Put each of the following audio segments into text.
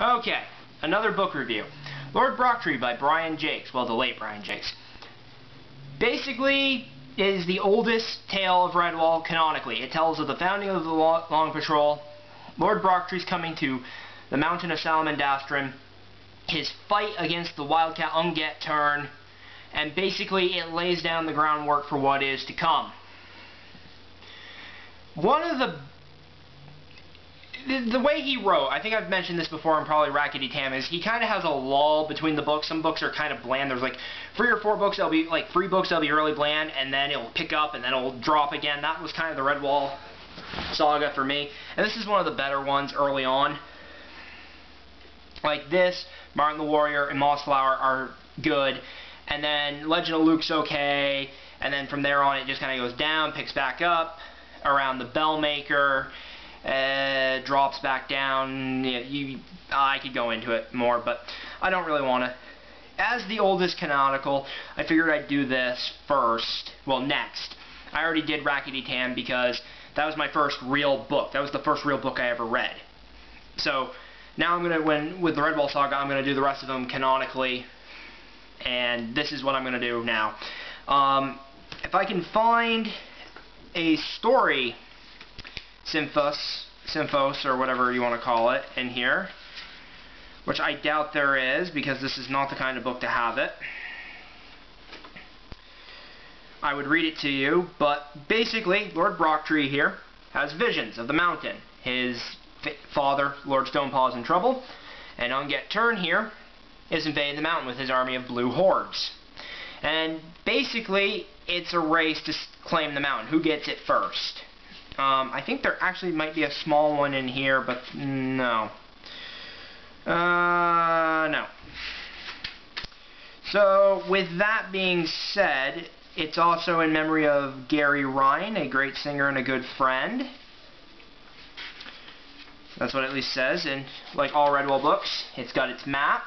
Okay, another book review. Lord Brocktree by Brian Jacques. well, the late Brian Jacques. Basically, is the oldest tale of Redwall canonically. It tells of the founding of the Long Patrol, Lord Brocktree's coming to the mountain of Salamandastron, his fight against the Wildcat Ungatt Trunn, and basically it lays down the groundwork for what is to come. One of the the, way he wrote, I think I've mentioned this before in probably Rackety Tam, is he kind of has a lull between the books. Some books are kind of bland. There's like three or four books that'll be like three books that'll be really bland, and then it'll pick up and then it'll drop again. That was kind of the Redwall saga for me, and this is one of the better ones early on. Like this, Martin the Warrior and Mossflower are good, and then Legend of Luke's okay, and then from there on it just kind of goes down, picks back up around the Bellmaker uh, drops back down. You, you, I could go into it more, but I don't really want to. As the oldest canonical, I figured I'd do this first. Well, next. I already did Rackety Tam because that was my first real book. That was the first real book I ever read. So now I'm gonna, when with the Redwall Saga, I'm gonna do the rest of them canonically, and this is what I'm gonna do now. Um, if I can find a story Symphos, Symphos or whatever you want to call it in here, which I doubt there is because this is not the kind of book to have it. I would read it to you, but basically, Lord Brocktree here has visions of the mountain. His father, Lord Stonepaw, is in trouble, and Ungatt Trunn here is invading the mountain with his army of blue hordes. And basically, it's a race to claim the mountain. Who gets it first? Um, I think there actually might be a small one in here, but no. Uh, no. So, with that being said, it's also in memory of Gary Ryan, a great singer and a good friend. That's what it at least says, and like all Redwall books, it's got its map,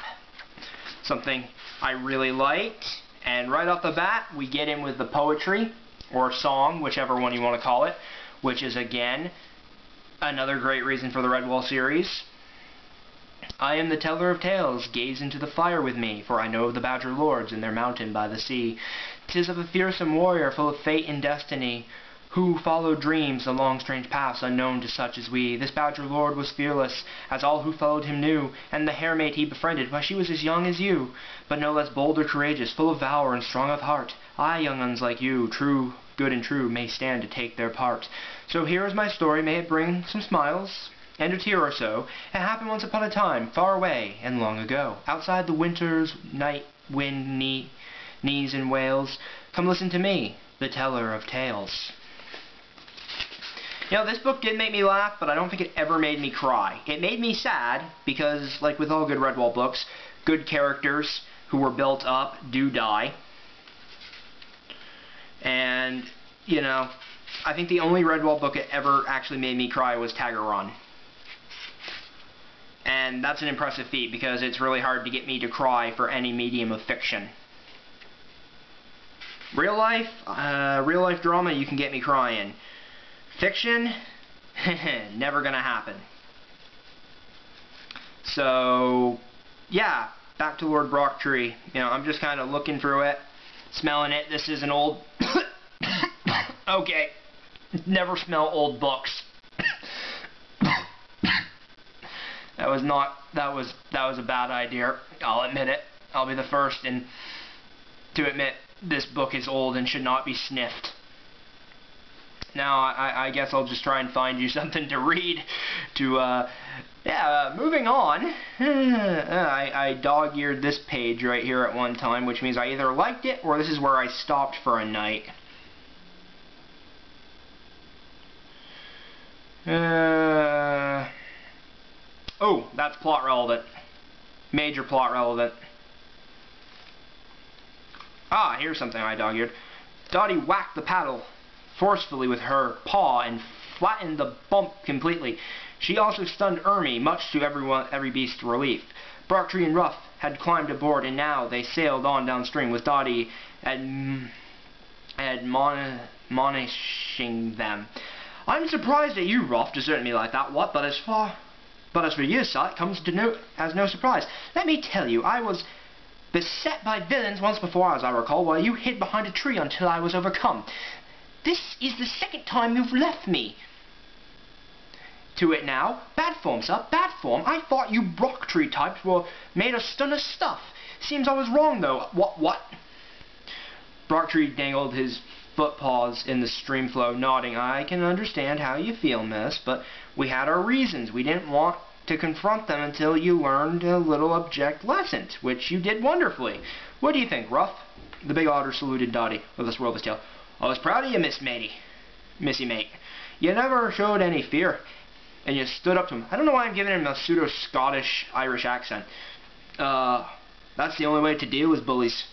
something I really liked. And right off the bat, we get in with the poetry, or song, whichever one you want to call it, which is again another great reason for the Redwall series. I am the teller of tales, gaze into the fire with me, for I know of the Badger Lords in their mountain by the sea. Tis of a fearsome warrior full of fate and destiny, who followed dreams along strange paths unknown to such as we. This Badger Lord was fearless, as all who followed him knew, and the hare he befriended, why she was as young as you, but no less bold or courageous, full of valor and strong of heart. I, young uns like you, true good and true, may stand to take their part. So here is my story, may it bring some smiles, and a tear or so. It happened once upon a time, far away and long ago, outside the winter's night wind knee, knees and wails. Come listen to me, the teller of tales. You know, this book did make me laugh, but I don't think it ever made me cry. It made me sad, because, like with all good Redwall books, good characters who were built up do die. And, you know, I think the only Redwall book that ever actually made me cry was Taggerung. And that's an impressive feat because it's really hard to get me to cry for any medium of fiction. Real life, uh, real life drama, you can get me crying. Fiction, never gonna happen. So, yeah, back to Lord Brocktree. You know, I'm just kind of looking through it smelling it. This is an old... okay. Never smell old books. that was not... That was, that was a bad idea. I'll admit it. I'll be the first and to admit this book is old and should not be sniffed. Now, I, I guess I'll just try and find you something to read to uh, yeah, uh, moving on. I, I dog-eared this page right here at one time, which means I either liked it or this is where I stopped for a night. Uh, oh, that's plot relevant. Major plot relevant. Ah, here's something I dog-eared. Dotti whacked the paddle forcefully with her paw and flattened the bump completely. She also stunned Ermy, much to everyone, every beast's relief. Brocktree and Ruff had climbed aboard, and now they sailed on downstream with Dotti admonishing them. I'm surprised at you, Ruff, deserting me like that. What? But as far But as for you, sir, it comes to no, as no surprise. Let me tell you, I was beset by villains once before, as I recall, while you hid behind a tree until I was overcome. This is the second time you've left me. To it now. Bad form, sir, bad form. I thought you Brocktree types were made of stunner stuff. Seems I was wrong, though. What, what? Brocktree dangled his foot in the stream flow, nodding. I can understand how you feel, miss, but we had our reasons. We didn't want to confront them until you learned a little object lessons, which you did wonderfully. What do you think, Ruff? The big otter saluted Dotti with a swirl of his tail. I was proud of you, Miss Matey. Missy Mate. You never showed any fear, and you stood up to him. I don't know why I'm giving him a pseudo-Scottish Irish accent. Uh, that's the only way to deal with bullies.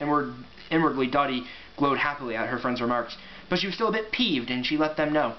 Inward, inwardly, Dotti glowed happily at her friend's remarks, but she was still a bit peeved, and she let them know.